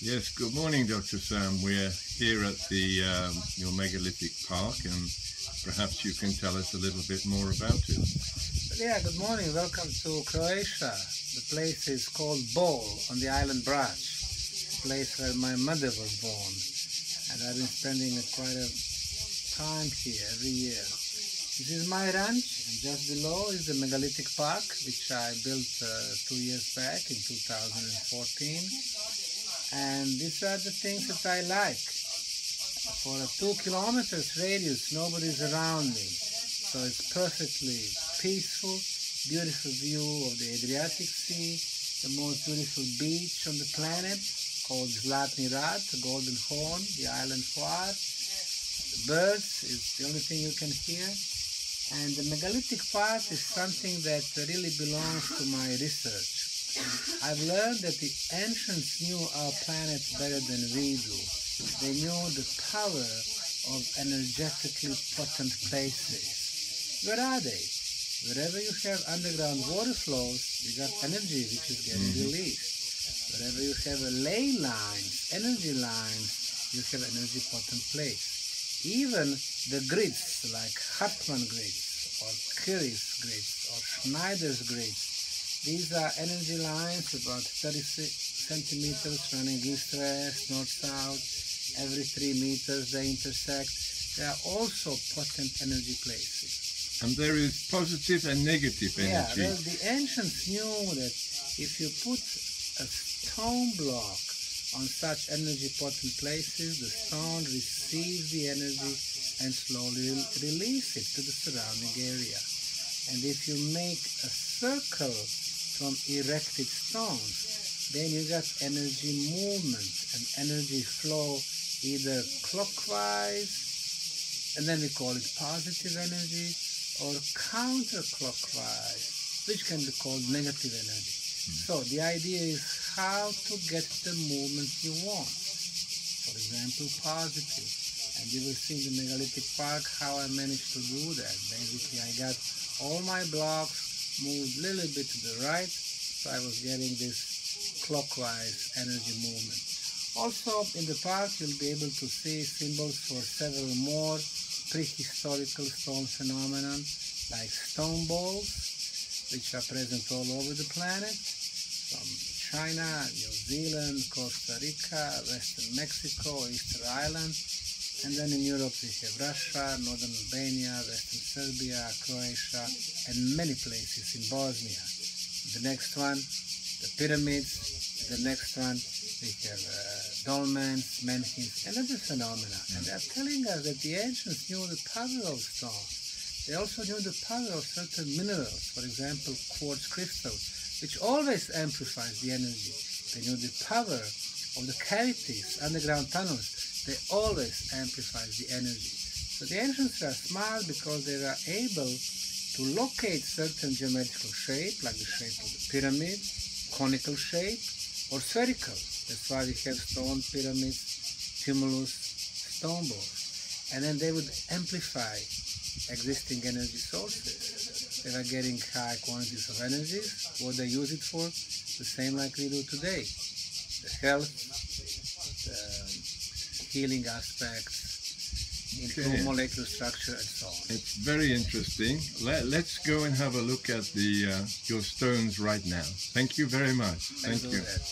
Yes, good morning, Dr. Sam. We're here at the um, your megalithic park, and perhaps you can tell us a little bit more about it. Yeah, good morning. Welcome to Croatia. The place is called Bol on the island Brač, the place where my mother was born. And I've been spending quite a time here every year. This is my ranch, and just below is the megalithic park, which I built uh, two years back in 2014 and these are the things that I like. For a two kilometers radius, nobody's around me, so it's perfectly peaceful, beautiful view of the Adriatic Sea, the most beautiful beach on the planet called Zlatni Rat, the Golden Horn, the island Hvar. The birds is the only thing you can hear. And the megalithic part is something that really belongs to my research. I've learned that the ancients knew our planet better than we do. They knew the power of energetically potent places. Where are they? Wherever you have underground water flows, you got energy which is getting Mhm. released. Wherever you have a ley lines, energy lines, you have an energy potent place. Even the grids like Hartmann grids or Curry's grids or Schneider's grids these are energy lines about 36 centimeters running east-west, north-south. Every three meters they intersect. They are also potent energy places. And there is positive and negative Yeah, energy. well, the ancients knew that if you put a stone block on such energy potent places, the stone receives the energy and slowly re- release it to the surrounding area. And if you make a circle from erected stones, then you got energy movement and energy flow either clockwise, and then we call it positive energy, or counterclockwise, which can be called negative energy. Hmm. So the idea is how to get the movement you want. For example, positive. And you will see in the megalithic park how I managed to do that. Basically, I got all my blocks moved a little bit to the right, so I was getting this clockwise energy movement. Also, in the park, you'll be able to see symbols for several more prehistorical stone phenomena, like stone balls, which are present all over the planet, from China, New Zealand, Costa Rica, Western Mexico, Easter Island, and then in Europe we have Russia, Northern Albania, Western Serbia, Croatia, and many places in Bosnia. The next one, the pyramids. The next one, we have uh, dolmens, menhirs, and other phenomena. And they are telling us that the ancients knew the power of stone. They also knew the power of certain minerals, for example, quartz crystals, which always amplifies the energy. They knew the power of the cavities, underground tunnels. They always amplify the energy. So the ancients were smart because they were able to locate certain geometrical shape, like the shape of the pyramid, conical shape, or spherical. That's why we have stone pyramids, tumulus, stone balls. And then they would amplify existing energy sources. They were getting high quantities of energy. What they use it for, the same like we do today. The health, the healing aspects, improve Okay. molecular structure, and so on. It's very interesting. Let, let's go and have a look at the uh, your stones right now. Thank you very much. Thank you. that.